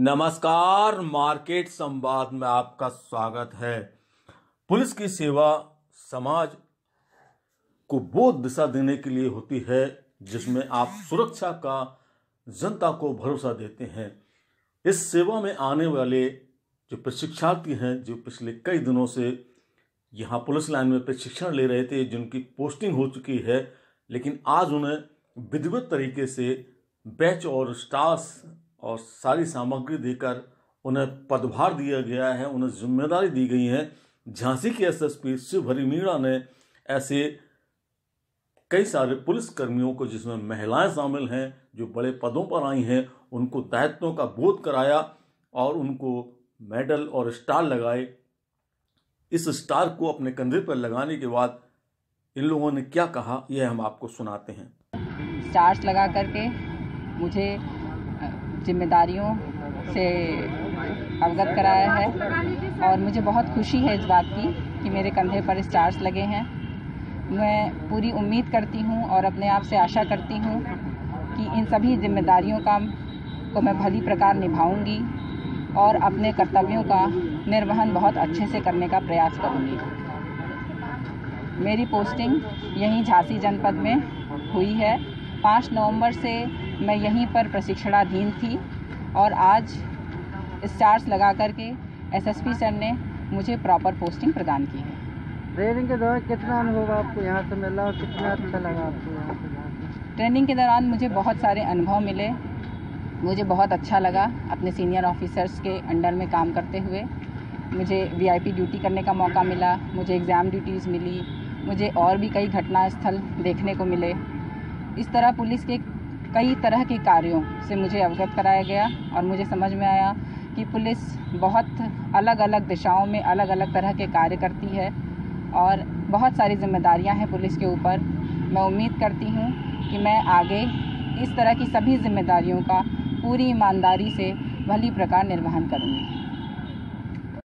नमस्कार, मार्केट संवाद में आपका स्वागत है। पुलिस की सेवा समाज को बोध दिशा देने के लिए होती है, जिसमें आप सुरक्षा का, जनता को भरोसा देते हैं। इस सेवा में आने वाले जो प्रशिक्षार्थी हैं, जो पिछले कई दिनों से यहाँ पुलिस लाइन में प्रशिक्षण ले रहे थे, जिनकी पोस्टिंग हो चुकी है, लेकिन आज उन्हें विधिवत तरीके से बैच और स्टार्स और सारी सामग्री देकर उन्हें पदभार दिया गया है, उन्हें ज़िम्मेदारी दी गई है। झांसी के एसएसपी शिवहरी मीणा ने ऐसे कई सारे पुलिस कर्मियों को, जिसमें महिलाएँ शामिल हैं, जो बड़े पदों पर आई हैं, उनको दायित्वों का बोध कराया और उनको मेडल और स्टार लगाए। इस स्टार को अपने कंधे पर लगाने के बाद इन लोगों ने क्या कहा, यह हम आपको सुनाते हैं। स्टार्स लगा करके मुझे जिम्मेदारियों से अवगत कराया है और मुझे बहुत खुशी है इस बात की कि मेरे कंधे पर स्टार्स लगे हैं। मैं पूरी उम्मीद करती हूँ और अपने आप से आशा करती हूँ कि इन सभी जिम्मेदारियों का को मैं भली प्रकार निभाऊँगी और अपने कर्तव्यों का निर्वहन बहुत अच्छे से करने का प्रयास करूँगी। मेरी पोस्टिंग यहीं झांसी जनपद में हुई है। पाँच नवंबर से मैं यहीं पर प्रशिक्षणाधीन थी और आज स्टार्स लगा करके एसएसपी सर ने मुझे प्रॉपर पोस्टिंग प्रदान की है। ट्रेनिंग के दौरान कितना अनुभव आपको यहाँ से मिला और कितना अच्छा लगा आपको यहाँ जाके? ट्रेनिंग के दौरान मुझे बहुत सारे अनुभव मिले। मुझे बहुत अच्छा लगा अपने सीनियर ऑफिसर्स के अंडर में काम करते हुए। मुझे वीआईपी ड्यूटी करने का मौका मिला मुझे एग्ज़ाम ड्यूटीज़ मिली मुझे और भी कई घटना स्थल देखने को मिले। इस तरह पुलिस के कई तरह के कार्यों से मुझे अवगत कराया गया और मुझे समझ में आया कि पुलिस बहुत अलग अलग दिशाओं में अलग अलग तरह के कार्य करती है और बहुत सारी जिम्मेदारियाँ हैं पुलिस के ऊपर। मैं उम्मीद करती हूँ कि मैं आगे इस तरह की सभी जिम्मेदारियों का पूरी ईमानदारी से भली प्रकार निर्वहन करूँगी।